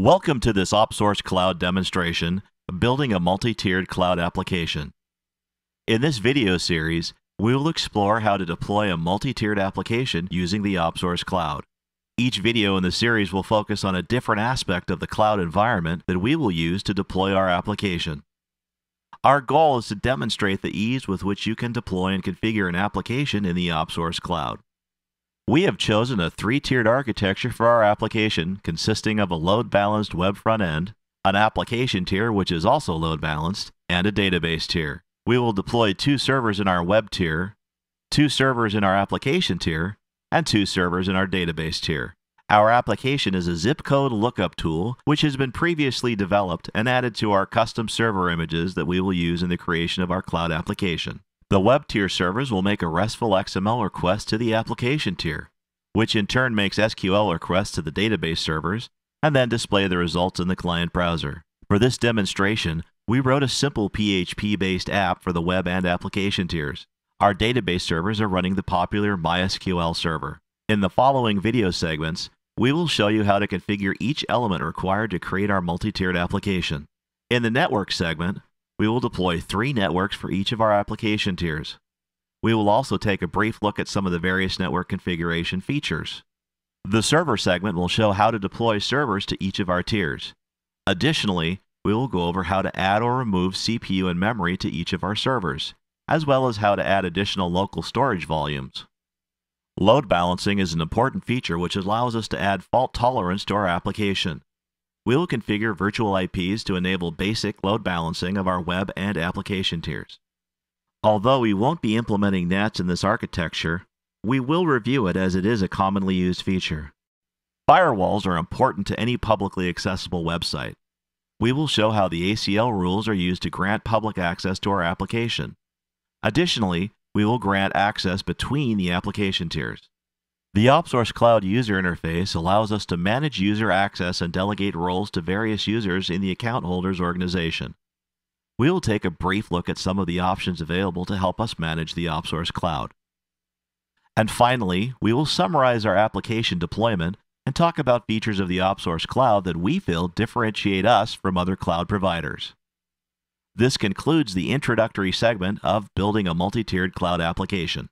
Welcome to this OpSource Cloud demonstration, Building a Multi-Tiered Cloud Application. In this video series, we will explore how to deploy a multi-tiered application using the OpSource Cloud. Each video in the series will focus on a different aspect of the cloud environment that we will use to deploy our application. Our goal is to demonstrate the ease with which you can deploy and configure an application in the OpSource Cloud. We have chosen a three-tiered architecture for our application consisting of a load-balanced web front end, an application tier which is also load-balanced, and a database tier. We will deploy two servers in our web tier, two servers in our application tier, and two servers in our database tier. Our application is a zip code lookup tool which has been previously developed and added to our custom server images that we will use in the creation of our cloud application. The web tier servers will make a RESTful XML request to the application tier, which in turn makes SQL requests to the database servers and then display the results in the client browser. For this demonstration, we wrote a simple PHP based app for the web and application tiers. Our database servers are running the popular MySQL server. In the following video segments, we will show you how to configure each element required to create our multi tiered application. In the network segment, we will deploy three networks for each of our application tiers. We will also take a brief look at some of the various network configuration features. The server segment will show how to deploy servers to each of our tiers. Additionally, we will go over how to add or remove CPU and memory to each of our servers, as well as how to add additional local storage volumes. Load balancing is an important feature which allows us to add fault tolerance to our application. We will configure virtual IPs to enable basic load balancing of our web and application tiers. Although we won't be implementing NATs in this architecture, we will review it as it is a commonly used feature. Firewalls are important to any publicly accessible website. We will show how the ACL rules are used to grant public access to our application. Additionally, we will grant access between the application tiers. The OpSource Cloud user interface allows us to manage user access and delegate roles to various users in the account holder's organization. We will take a brief look at some of the options available to help us manage the OpSource Cloud. And finally, we will summarize our application deployment and talk about features of the OpSource Cloud that we feel differentiate us from other cloud providers. This concludes the introductory segment of Building a Multi-Tiered Cloud Application.